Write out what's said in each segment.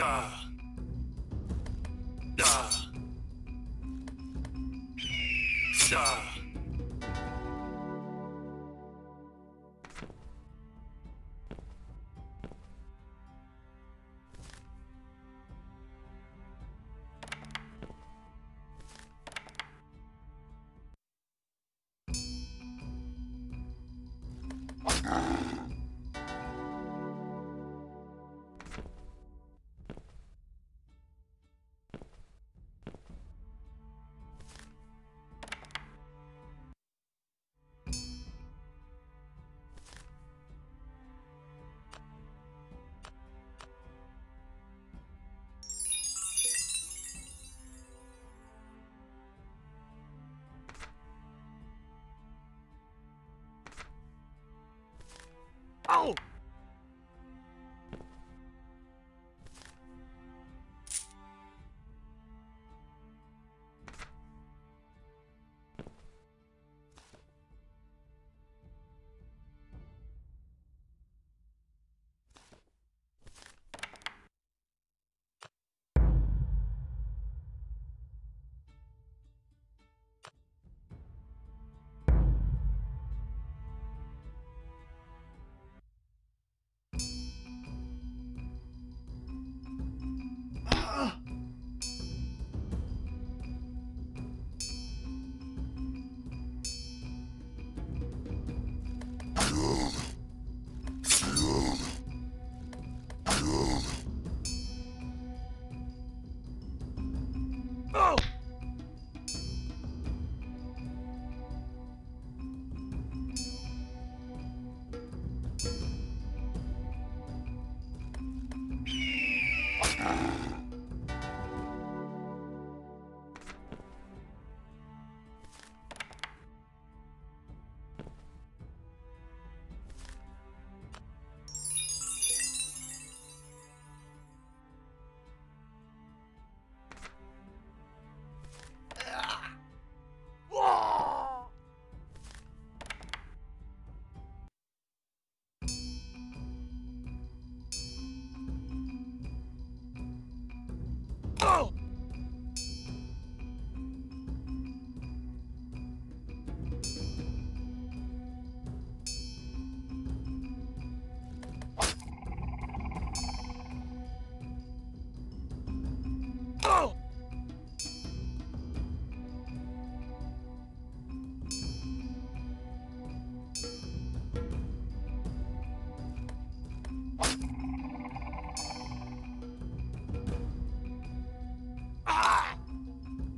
Ah. Oh! Oh! Oh!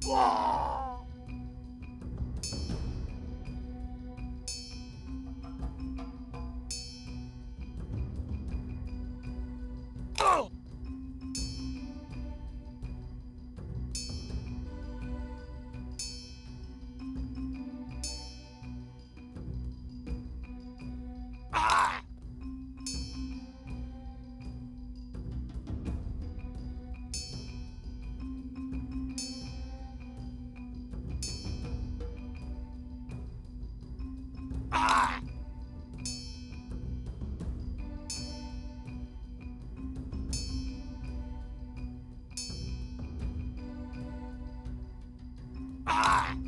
Whoa! Ah!